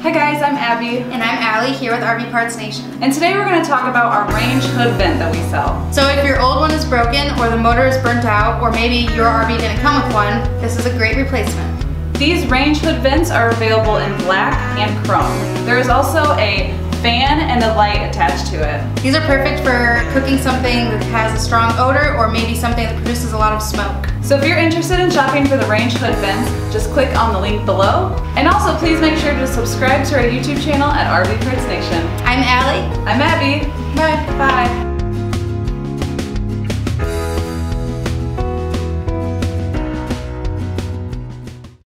Hi guys, I'm Abby. And I'm Allie here with RV Parts Nation. And today we're going to talk about our range hood vent that we sell. So if your old one is broken or the motor is burnt out or maybe your RV didn't come with one, this is a great replacement. These range hood vents are available in black and chrome. There is also a fan and a light attached to it. These are perfect for cooking something that has a strong odor or maybe something that produces a lot of smoke. So if you're interested in shopping for the range hood vents, just click on the link below. And also please make sure to subscribe to our YouTube channel at RV Parts Nation. I'm Allie. I'm Abby. Bye. Bye.